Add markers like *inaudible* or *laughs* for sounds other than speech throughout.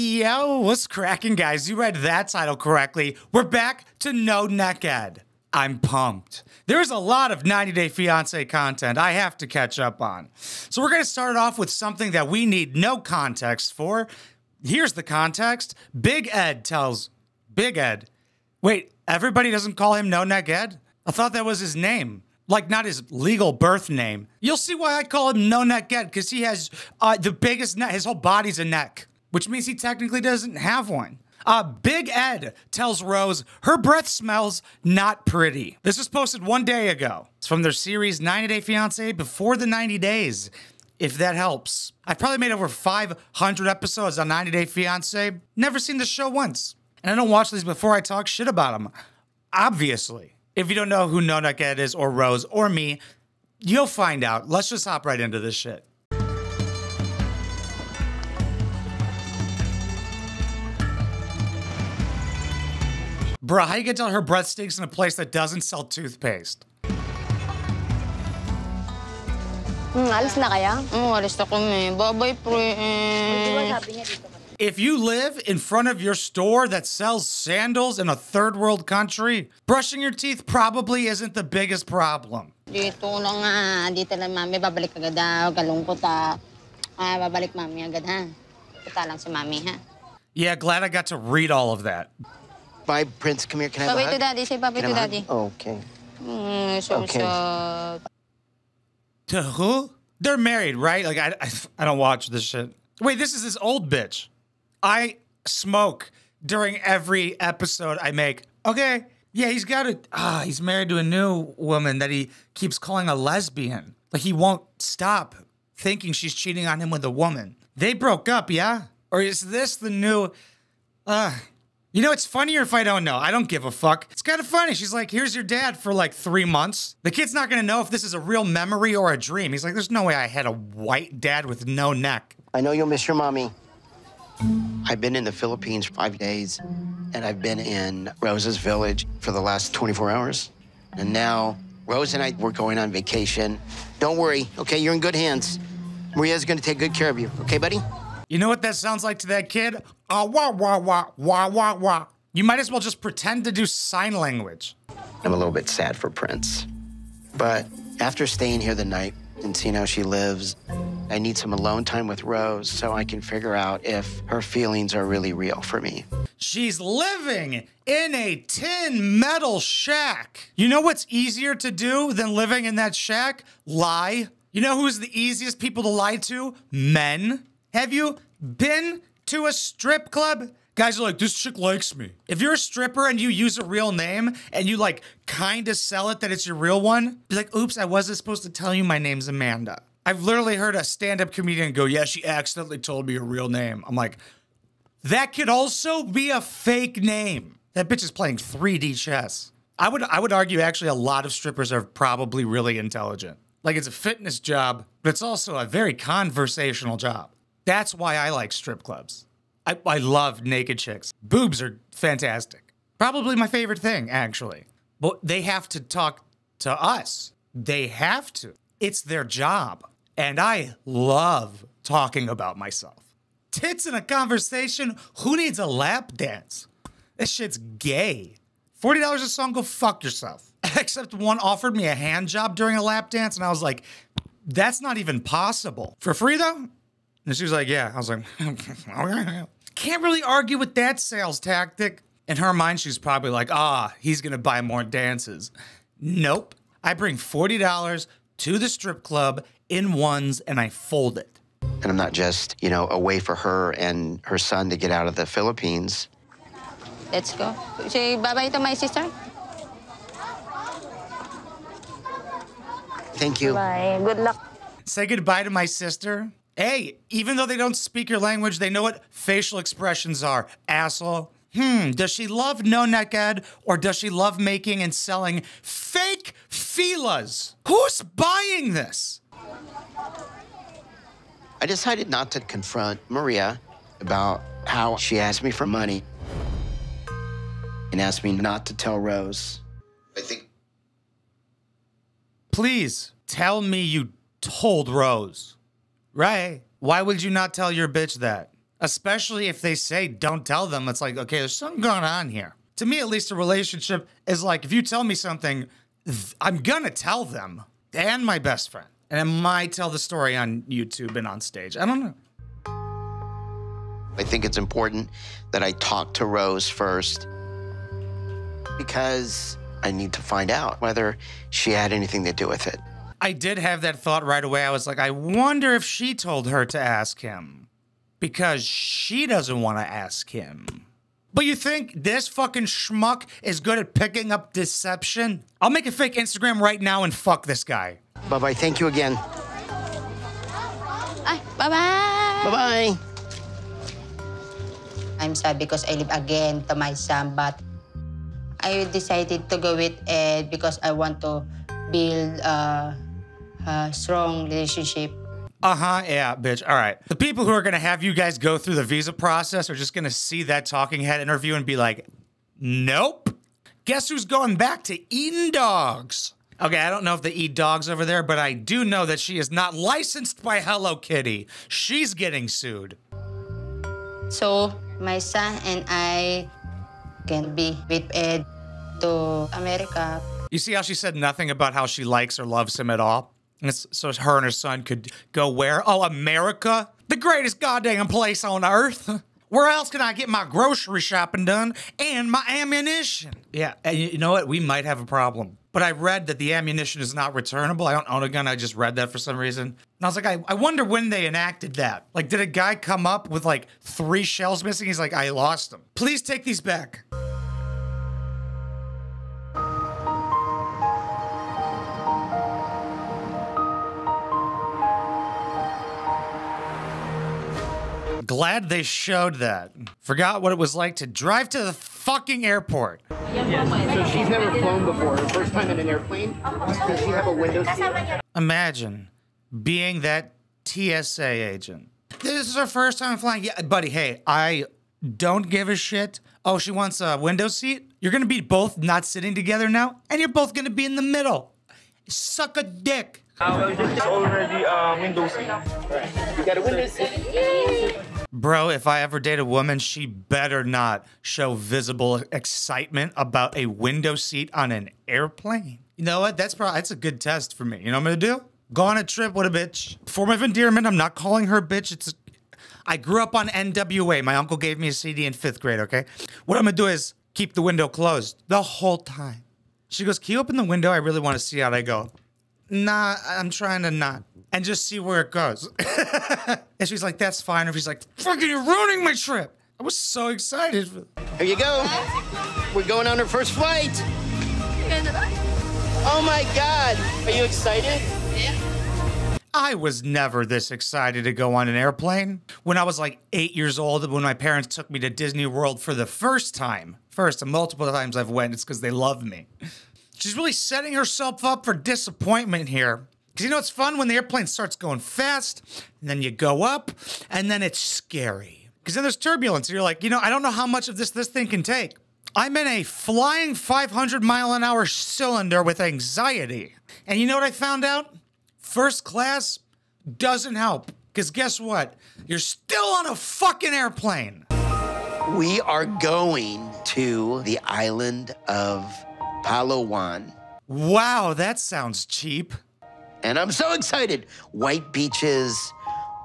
Yo, what's cracking, guys? You read that title correctly. We're back to No Neck Ed. I'm pumped. There's a lot of 90 Day Fiance content I have to catch up on. So we're going to start off with something that we need no context for. Here's the context Big Ed tells Big Ed, wait, everybody doesn't call him No Neck Ed? I thought that was his name. Like, not his legal birth name. You'll see why I call him No Neck Ed, because he has uh, the biggest neck. His whole body's a neck, which means he technically doesn't have one. Uh, Big Ed tells Rose her breath smells not pretty. This was posted one day ago. It's from their series 90 Day Fiance Before the 90 Days, if that helps. I've probably made over 500 episodes on 90 Day Fiance. Never seen the show once. And I don't watch these before I talk shit about them. Obviously. If you don't know who No Neck Ed is, or Rose, or me, you'll find out. Let's just hop right into this shit. Bruh, how you can tell her breath stinks in a place that doesn't sell toothpaste? Alis na kaya? Oo, alis na kami. Bye-bye, Di ba friend. sabi niya dito ka na? If you live in front of your store that sells sandals in a third world country, brushing your teeth probably isn't the biggest problem. Dito na nga. Dito na, mami. Babalik agad daw. Kalungkot, ah. Ah, babalik, mami, agad, ha? Punta lang si mami, ha? Yeah, glad I got to read all of that. Bye, Prince. Come here. Can I have Babay a to daddy. Say babay Can to I have a daddy. hug? Okay. Mm, so Okay. sad. To who? They're married, right? Like I, I, I don't watch this shit. Wait, this is this old bitch. I smoke during every episode I make. Okay, yeah, he's got a. Ah, he's married to a new woman that he keeps calling a lesbian. Like he won't stop thinking she's cheating on him with a woman. They broke up, yeah? Or is this the new? Uh, you know, it's funnier if I don't know. I don't give a fuck. It's kind of funny. She's like, here's your dad for like three months. The kid's not gonna know if this is a real memory or a dream. He's like, there's no way I had a white dad with no neck. I know you'll miss your mommy. I've been in the Philippines five days, and I've been in Rose's village for the last 24 hours. And now, Rose and I, we're going on vacation. Don't worry, okay? You're in good hands. Maria's gonna take good care of you, okay, buddy? You know what that sounds like to that kid? Ah, wah, wah, wah, wah, wah, wah. You might as well just pretend to do sign language. I'm a little bit sad for Prince. But after staying here the night and seeing how she lives, I need some alone time with Rose so I can figure out if her feelings are really real for me. She's living in a tin metal shack. You know what's easier to do than living in that shack? Lie. You know who's the easiest people to lie to? Men. Have you been to a strip club? Guys are like, this chick likes me. If you're a stripper and you use a real name and you like kind of sell it that it's your real one, be like, oops, I wasn't supposed to tell you my name's Amanda. I've literally heard a stand up comedian go, yeah, she accidentally told me her real name. I'm like, that could also be a fake name. That bitch is playing 3D chess. I would I would argue actually a lot of strippers are probably really intelligent. Like it's a fitness job, but it's also a very conversational job. That's why I like strip clubs. I, I love naked chicks. Boobs are fantastic. Probably my favorite thing, actually. But they have to talk to us. They have to. It's their job. And I love talking about myself tits in a conversation. Who needs a lap dance? This shit's gay. $40 a song, go fuck yourself. *laughs* Except one offered me a hand job during a lap dance, and I was like, that's not even possible. For free though? And she was like, yeah. I was like, *laughs* can't really argue with that sales tactic. In her mind, she's probably like, ah, he's gonna buy more dances. Nope. I bring $40 to the strip club in ones and I fold it. And I'm not just, you know, a way for her and her son to get out of the Philippines. Let's go. Say bye-bye to my sister. Thank you. Bye. Good luck. Say goodbye to my sister. Hey, even though they don't speak your language, they know what facial expressions are. Asshole. Hmm, does she love No Neck Ed or does she love making and selling fake filas? Who's buying this? I decided not to confront Maria about how she asked me for money and asked me not to tell Rose. I think Please tell me you told Rose. Right. Why would you not tell your bitch that? Especially if they say don't tell them. It's like, okay, there's something going on here. To me, at least, a relationship is like if you tell me something, I'm gonna tell them and my best friend. And I might tell the story on YouTube and on stage. I don't know. I think it's important that I talk to Rose first because I need to find out whether she had anything to do with it. I did have that thought right away. I was like, I wonder if she told her to ask him because she doesn't want to ask him. But you think this fucking schmuck is good at picking up deception? I'll make a fake Instagram right now and fuck this guy. Bye bye. Thank you again. Bye-bye! Bye bye. I'm sad because I live again to my son, but I decided to go with Ed because I want to build a, a strong relationship. Uh huh. Yeah, bitch. All right. The people who are going to have you guys go through the visa process are just going to see that talking head interview and be like, nope. Guess who's going back to eating dogs? Okay, I don't know if they eat dogs over there, but I do know that she is not licensed by Hello Kitty. She's getting sued. So, my son and I can be with Ed to America. You see how she said nothing about how she likes or loves him at all? And so her and her son could go where? Oh, America? The greatest goddamn place on earth. *laughs* Where else can I get my grocery shopping done and my ammunition? Yeah, and you you know what? We might have a problem. But I read that the ammunition is not returnable. I don't own a gun. I just read that for some reason. And I was like, I, I wonder when they enacted that. Like, did a guy come up with like three shells missing? He's like, I lost them. Please take these back. Glad they showed that. Forgot what it was like to drive to the fucking airport. So she's never flown before. Her first time in an airplane. Does she have a window seat? Imagine being that TSA agent. This is her first time flying. Yeah, buddy, hey, I don't give a shit. Oh, she wants a window seat? You're gonna be both not sitting together now, and you're both gonna be in the middle. Suck a dick. Uh, this is already uh, Windows. You got a window seat? Bro, if I ever date a woman, she better not show visible excitement about a window seat on an airplane. You know what? That's probably that's a good test for me. You know what I'm gonna do? Go on a trip with a bitch. Form of endearment. I'm not calling her bitch. It's I grew up on NWA. My uncle gave me a CD in fifth grade. Okay, what I'm gonna do is keep the window closed the whole time. She goes, "Can you open the window? I really want to see out." I go, "Nah, I'm trying to not." And just see where it goes. *laughs* and she's like, that's fine. And she's like, fucking, you're ruining my trip. I was so excited. Here you go. We're going on our first flight. Oh my God. Are you excited? Yeah. I was never this excited to go on an airplane. When I was like eight years old, when my parents took me to Disney World for the first time, first and multiple times I've went, it's because they love me. She's really setting herself up for disappointment here. Because you know it's fun when the airplane starts going fast, and then you go up, and then it's scary. Because then there's turbulence, and you're like, you know, I don't know how much of this this thing can take. I'm in a flying 500 mile an hour cylinder with anxiety. And you know what I found out? First class doesn't help. Because guess what? You're still on a fucking airplane. We are going to the island of Palawan. Wow, that sounds cheap. And I'm so excited. White beaches,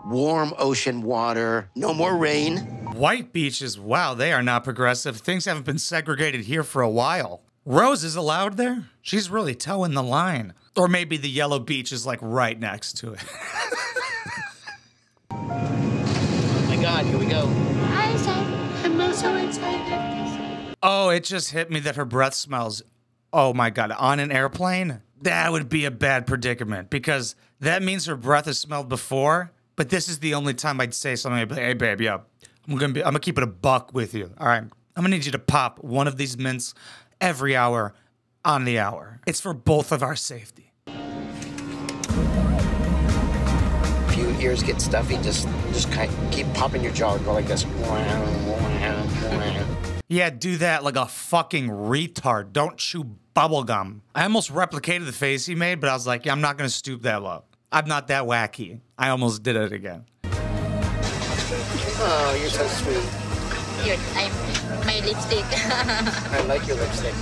warm ocean water, no more rain. White beaches, wow, they are not progressive. Things haven't been segregated here for a while. Rose is allowed there? She's really towing the line. Or maybe the yellow beach is like right next to it. *laughs* Oh my God, here we go. oh, it just hit me that her breath smells. Oh my God, on an airplane? That would be a bad predicament because that means her breath has smelled before. But this is the only time I'd say something. I'd be like, hey, babe, yeah, I'm gonna be, I'm gonna keep it a buck with you. All right, I'm gonna need you to pop one of these mints every hour on the hour. It's for both of our safety. If your ears get stuffy, just just kind keep popping your jaw. Go like this. Yeah, do that like a fucking retard. Don't chew bubblegum. I almost replicated the face he made, but I was like, yeah, I'm not gonna stoop that low. I'm not that wacky. I almost did it again. Oh, you're so sweet. Yun, I'm my lipstick. *laughs* I like your lipstick.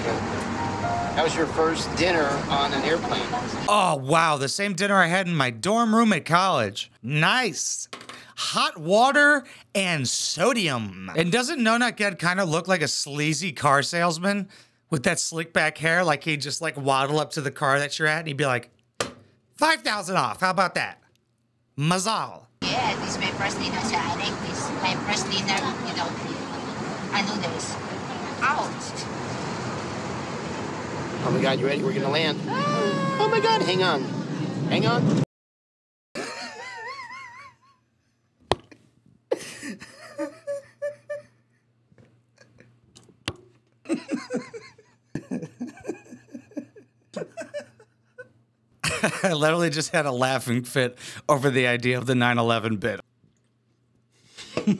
Okay. That was your first dinner on an airplane. Oh, wow. The same dinner I had in my dorm room at college. Nice. Hot water and sodium. And doesn't No Neck Ed kind of look like a sleazy car salesman with that slick back hair? Like he'd just like waddle up to the car that you're at and he'd be like, 5,000 off. How about that? Mazal. yeah, this is my first dinner sa Alec. This is my first dinner without ano this. Ouch! Oh my God, you ready? We're gonna land. Oh my God, hang on. Hang on. I literally just had a laughing fit over the idea of the 9 11 bit. *laughs*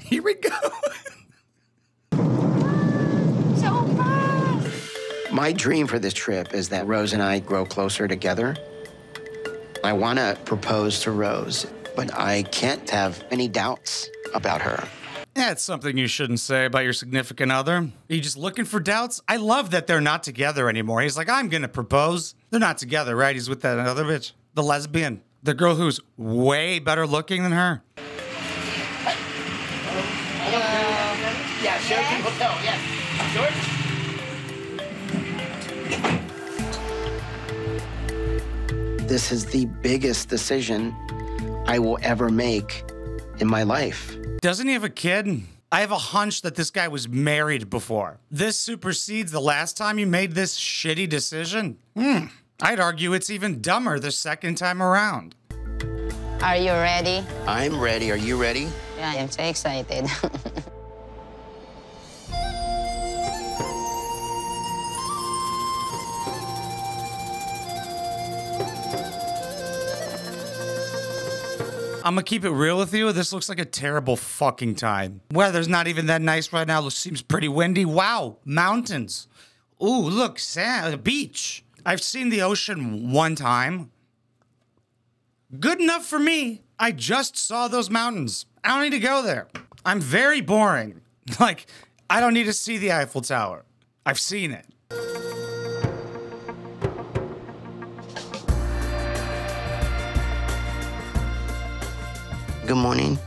Here we go. So fast! My dream for this trip is that Rose and I grow closer together. I want to propose to Rose, but I can't have any doubts about her. That's something you shouldn't say about your significant other. Are you just looking for doubts? I love that they're not together anymore. He's like, I'm gonna propose. They're not together, right? He's with that other bitch, the lesbian, the girl who's way better looking than her. Yeah, Sheraton Hotel, yes. George? This is the biggest decision I will ever make in my life. Doesn't he have a kid? I have a hunch that this guy was married before. This supersedes the last time you made this shitty decision. Hmm. I'd argue it's even dumber the second time around. Are you ready? I'm ready. Are you ready? Yeah, I'm so excited. *laughs* I'm gonna keep it real with you. This looks like a terrible fucking time. Weather's not even that nice right now. It seems pretty windy. Wow, mountains. Ooh, look, sand, a beach. I've seen the ocean one time. Good enough for me. I just saw those mountains. I don't need to go there. I'm very boring. *laughs* Like, I don't need to see the Eiffel Tower. I've seen it. Good morning.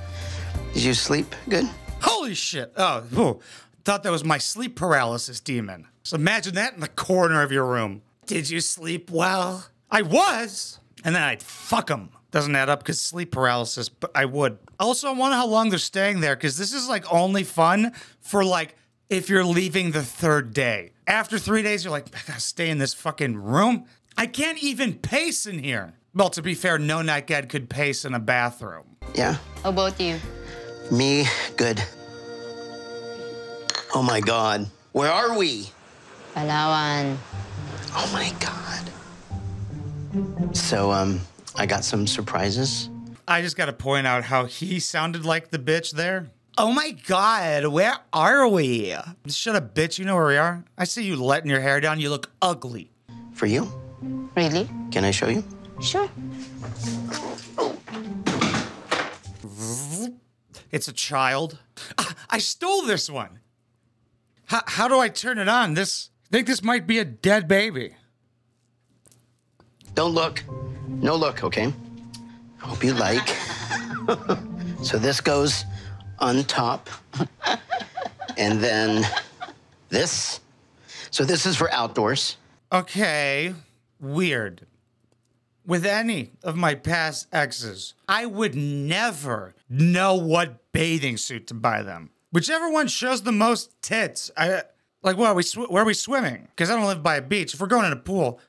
Did you sleep good? Holy shit. Oh, whew. thought that was my sleep paralysis demon. So imagine that in the corner of your room. Did you sleep well? I was. And then I'd fuck them. Doesn't add up because sleep paralysis, but I would. Also, I wonder how long they're staying there because this is like only fun for like if you're leaving the third day. After three days, you're like, I gotta stay in this fucking room. I can't even pace in here. Well, to be fair, no night gad could pace in a bathroom. Yeah. How about you? Me, good. Oh my God. Where are we? Palawan. Oh my God. So, um, I got some surprises. I just got to point out how he sounded like the bitch there. Oh my god, where are we? Shut up, bitch. You know where we are. I see you letting your hair down. You look ugly. For you? Really? Can I show you? Sure. It's a child. Ah, I stole this one. How, how do I turn it on? This I think this might be a dead baby. Don't look. No look, okay? Hope you like. *laughs* so this goes on top. and then this. So this is for outdoors. Okay, weird. With any of my past exes, I would never know what bathing suit to buy them. Whichever one shows the most tits. I like. Where are we? Sw- where are we swimming? Because I don't live by a beach. If we're going in a pool,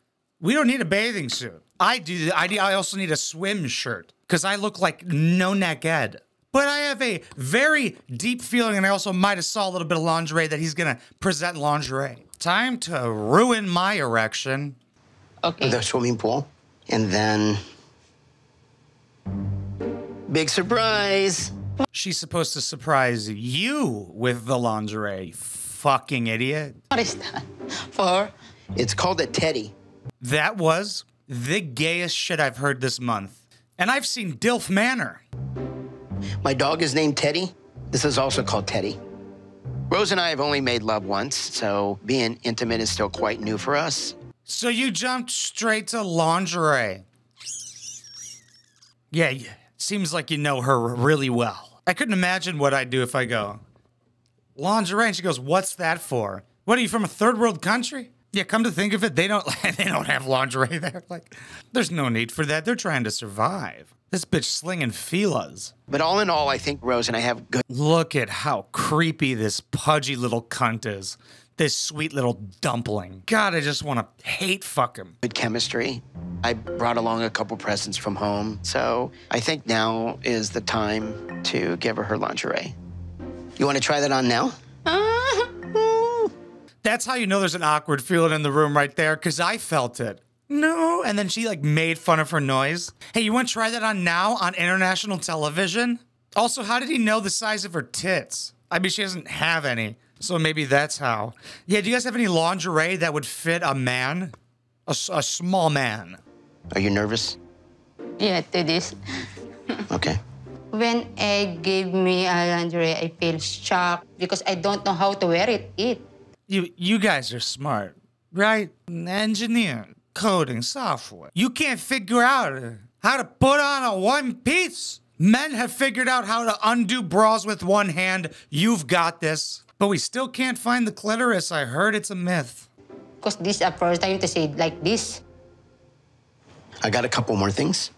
we don't need a bathing suit. I do. I, do- I also need a swim shirt because I look like no neck Ed. But I have a very deep feeling, and I also might have saw a little bit of lingerie that he's gonna present lingerie. Time to ruin my erection. Okay. The swimming pool. And then. Big surprise. She's supposed to surprise you with the lingerie. Fucking idiot. What is that? For? It's called a teddy. That was the gayest shit I've heard this month. And I've seen Dilf Manor. My dog is named Teddy. This is also called Teddy. Rose and I have only made love once, so being intimate is still quite new for us. So you jumped straight to lingerie. Yeah, yeah, seems like you know her really well. I couldn't imagine what I'd do if I go, lingerie, and she goes, What's that for? What are you from a third world country? Yeah, come to think of it, they don't *laughs* they don't have lingerie there. Like, there's no need for that. They're trying to survive. This bitch slinging filas. But all in all, I think Rose and I have good Look at how creepy this pudgy little cunt is. This sweet little dumpling. God, I just want to hate fuck him. good chemistry. I brought along a couple presents from home, so I think now is the time to give her her lingerie. You want to try that on now? *laughs* That's how you know there's an awkward feeling in the room right there, because I felt it. No. And then she like made fun of her noise. Hey, you want to try that on now on international television? Also, how did he know the size of her tits? I mean, she doesn't have any. So maybe that's how. Yeah, do you guys have any lingerie that would fit a man? a small man. Are you nervous? Yeah, to this. *laughs* Okay. When Egg gave me a lingerie, I feel shocked because I don't know how to wear it. It. You you guys are smart, right? Engineer, coding, software. You can't figure out how to put on a one piece. Men have figured out how to undo bras with one hand. You've got this. But we still can't find the clitoris. I heard it's a myth. Because this is the first time to say it like this. I got a couple more things.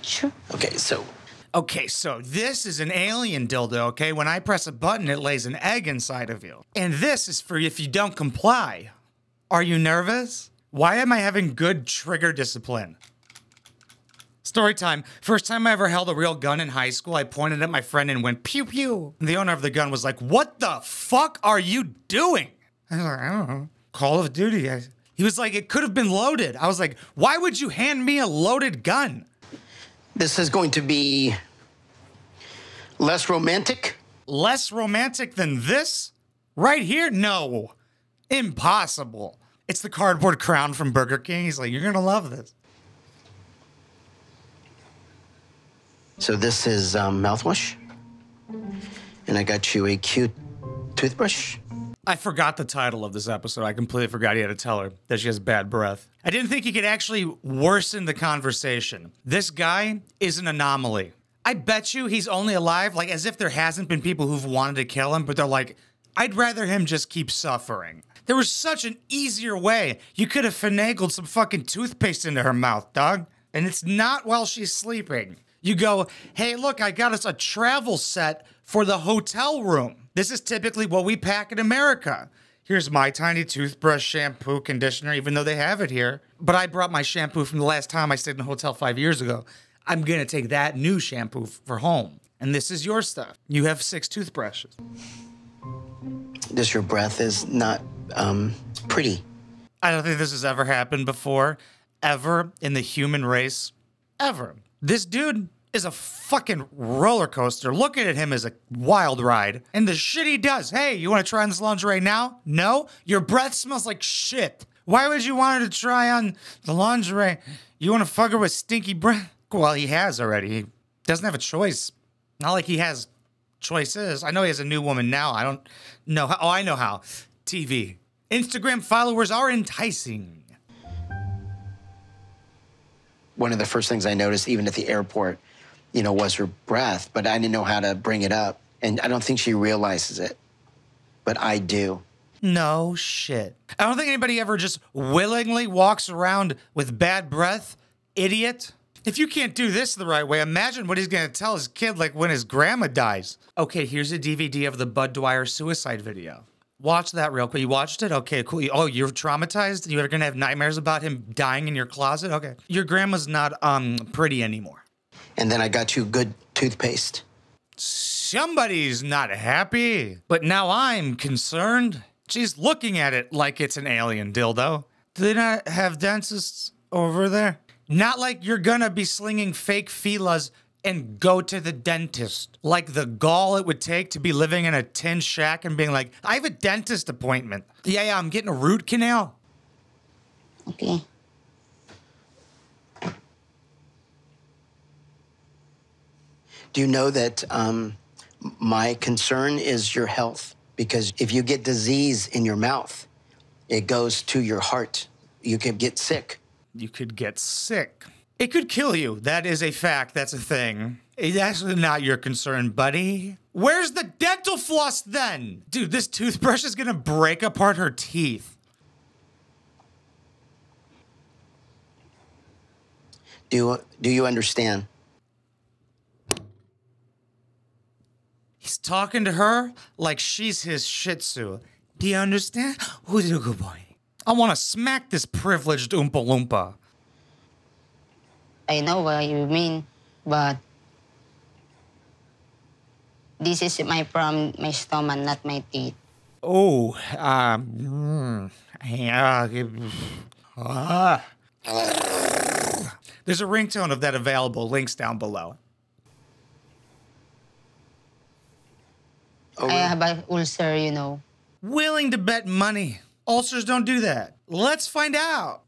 Sure. Okay, so Okay, so this is an alien dildo, okay? When I press a button, it lays an egg inside of you. And this is for if you don't comply. Are you nervous? Why am I having good trigger discipline? Story time. First time I ever held a real gun in high school, I pointed at my friend and went pew pew. The owner of the gun was like, What the fuck are you doing? I was like, I don't know. Call of Duty. I- He was like, It could have been loaded. I was like, Why would you hand me a loaded gun? this is going to be less romantic. less romantic than this? Right here? No. Impossible. It's the cardboard crown from Burger King. He's like, you're going to love this. So this is um, mouthwash. And I got you a cute toothbrush. I forgot the title of this episode. I completely forgot he had to tell her that she has bad breath. I didn't think he could actually worsen the conversation. This guy is an anomaly. I bet you he's only alive, like as if there hasn't been people who've wanted to kill him, but they're like, I'd rather him just keep suffering. There was such an easier way. You could have finagled some fucking toothpaste into her mouth, dog. And it's not while she's sleeping. You go, hey, look, I got us a travel set for the hotel room. This is typically what we pack in America. Here's my tiny toothbrush, shampoo, conditioner, even though they have it here. But I brought my shampoo from the last time I stayed in a hotel five years ago. I'm gonna take that new shampoo for home. And this is your stuff. You have six toothbrushes. This your breath is not um, pretty. I don't think this has ever happened before, ever in the human race, ever. This dude is a fucking roller coaster. Looking at him is a wild ride. And the shit he does. Hey, you want to try on this lingerie now? No? Your breath smells like shit. Why would you want her to try on the lingerie? You want to fuck her with stinky breath? Well, he has already. He doesn't have a choice. Not like he has choices. I know he has a new woman now. I don't know how. Oh, I know how. TV. Instagram followers are enticing. One of the first things I noticed, even at the airport, you know, was her breath, but I didn't know how to bring it up. And I don't think she realizes it, but I do. No shit. I don't think anybody ever just willingly walks around with bad breath. Idiot. If you can't do this the right way, imagine what he's gonna tell his kid like when his grandma dies. Okay, here's a DVD of the Budd Dwyer suicide video. Watch that real quick. You watched it? Okay, cool. Oh, you're traumatized? You're gonna have nightmares about him dying in your closet? Okay. Your grandma's not um pretty anymore. And then I got you good toothpaste. Somebody's not happy. But now I'm concerned. She's looking at it like it's an alien dildo. Do they not have dentists over there? Not like you're gonna be slinging fake Filas and go to the dentist. Like the gall it would take to be living in a tin shack and being like, I have a dentist appointment. Yeah, yeah, I'm getting a root canal. Okay. Do you know that um, my concern is your health? Because if you get disease in your mouth, it goes to your heart. You could get sick. You could get sick. It could kill you. That is a fact. That's a thing. It's actually not your concern, buddy. Where's the dental floss then? Dude, this toothbrush is gonna break apart her teeth. Do you, do you understand? He's talking to her like she's his shih tzu. Do you understand? Who's a good boy? I wanna smack this privileged Oompa Loompa. I know what you mean, but this is my from my stomach, not my teeth. Oh, um, mm, yeah. ah. There's a ringtone of that available. Links down below. I have a ulcer, you know. Willing to bet money. Ulcers don't do that. Let's find out.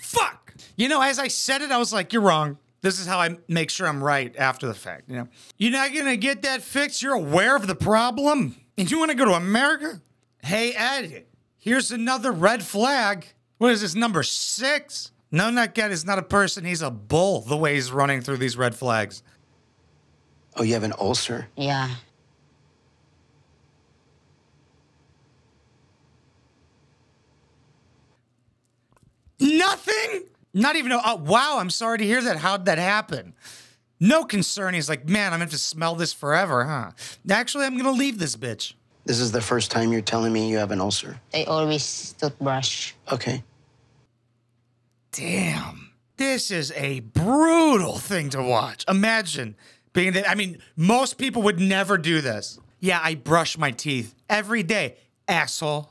Fuck. You know, as I said it, I was like, you're wrong. This is how I make sure I'm right after the fact. You know, you're not gonna get that fixed. You're aware of the problem, and you want to go to America. Hey, Ed, here's another red flag. What is this number six? No, not Get is not a person. He's a bull. The way he's running through these red flags. Oh, you have an ulcer? Yeah. Nothing. Not even. A, oh, wow. I'm sorry to hear that. How'd that happen? No concern. He's like, man, I'm gonna have to smell this forever, huh? Actually, I'm gonna leave this bitch. This is the first time you're telling me you have an ulcer. I always toothbrush. Okay. Damn. This is a brutal thing to watch. Imagine being that. I mean, most people would never do this. Yeah, I brush my teeth every day, asshole.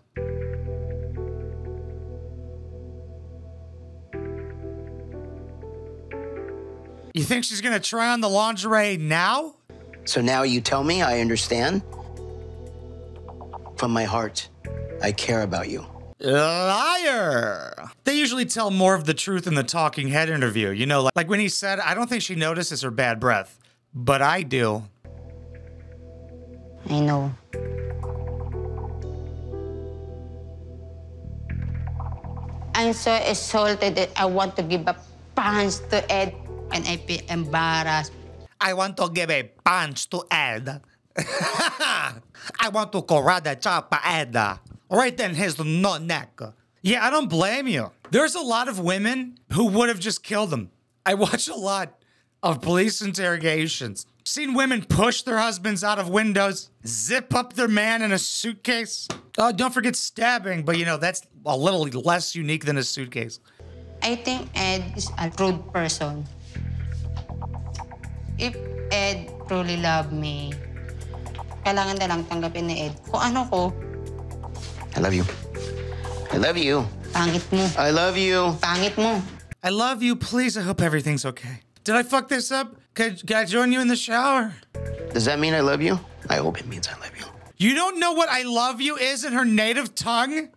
You think she's gonna try on the lingerie now? So now you tell me I understand? From my heart, I care about you. Liar! They usually tell more of the truth in the talking head interview. You know, like, like when he said, I don't think she notices her bad breath, but I do. I know. I'm so exalted that I want to give a punch to Ed and I feel embarrassed. I want to give a punch to Ed. *laughs* I want to karate chop Ed. Right then, his no neck. Yeah, I don't blame you. There's a lot of women who would have just killed him. I watch a lot of police interrogations. Seen women push their husbands out of windows, zip up their man in a suitcase. Oh, don't forget stabbing, but you know, that's a little less unique than a suitcase. I think Ed is a rude person. If Ed truly love me, kailangan na lang tanggapin ni Ed. Kung ano ko, I love you. I love you. pangit mo. I love you. Pangit mo. I love you. Please, I hope everything's okay. Did I fuck this up? Could, can I join you in the shower? Does that mean I love you? I hope it means I love you. You don't know what I love you is in her native tongue?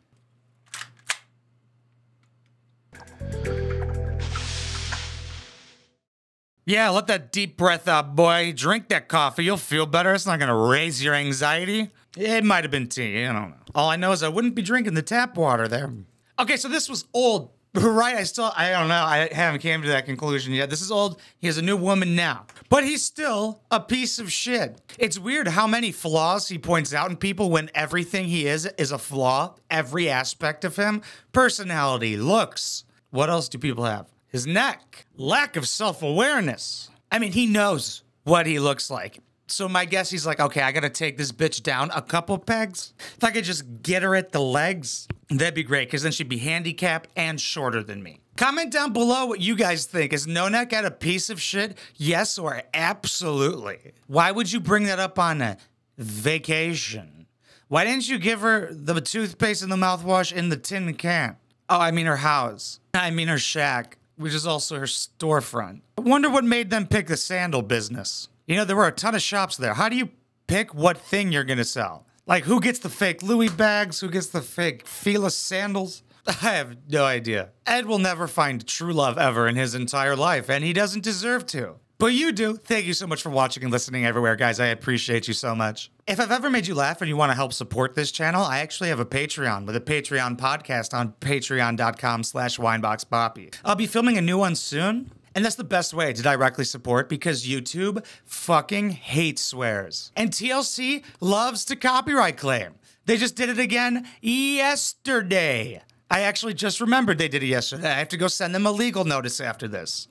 Yeah, let that deep breath out, boy. Drink that coffee. You'll feel better. It's not going to raise your anxiety. It might have been tea. I don't know. All I know is I wouldn't be drinking the tap water there. Okay, so this was old, *laughs* right? I still, I don't know. I haven't came to that conclusion yet. This is old. He has a new woman now, but he's still a piece of shit. It's weird how many flaws he points out in people when everything he is is a flaw. Every aspect of him, personality, looks. What else do people have? His neck, lack of self awareness. I mean, he knows what he looks like. So my guess he's like, okay, I gotta take this bitch down a couple pegs. If I could just get her at the legs, that'd be great, because then she'd be handicapped and shorter than me. Comment down below what you guys think. Is No Neck Ed a piece of shit? Yes or absolutely? Why would you bring that up on a vacation? Why didn't you give her the toothpaste and the mouthwash in the tin can? Oh, I mean her house. I mean her shack, which is also her storefront. I wonder what made them pick the sandal business. You know, there were a ton of shops there. How do you pick what thing you're gonna sell? Like, who gets the fake Louis bags? Who gets the fake Fila sandals? *laughs* I have no idea. Ed will never find true love ever in his entire life, and he doesn't deserve to. But you do. Thank you so much for watching and listening everywhere, guys. I appreciate you so much. If I've ever made you laugh and you want to help support this channel, I actually have a Patreon with a Patreon podcast on patreon.com slash wineboxpapi. I'll be filming a new one soon. And that's the best way to directly support because YouTube fucking hates swears. And TLC loves to copyright claim. They just did it again yesterday. I actually just remembered they did it yesterday. I have to go send them a legal notice after this.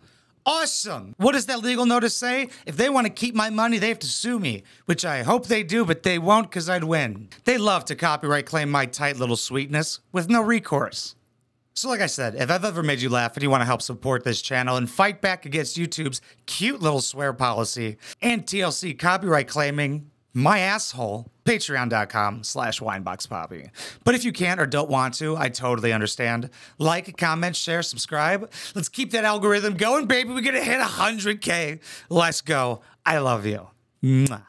Awesome. What does that legal notice say? If they want to keep my money, they have to sue me, which I hope they do, but they won't because I'd win. They love to copyright claim my tight little sweetness with no recourse. So, like I said, if I've ever made you laugh and you want to help support this channel and fight back against YouTube's cute little swear policy and TLC copyright claiming my asshole, patreon.com slash wineboxpapi. But if you can't or don't want to, I totally understand. Like, comment, share, subscribe. Let's keep that algorithm going, baby. We're going to hit 100K. Let's go. I love you. Mwah.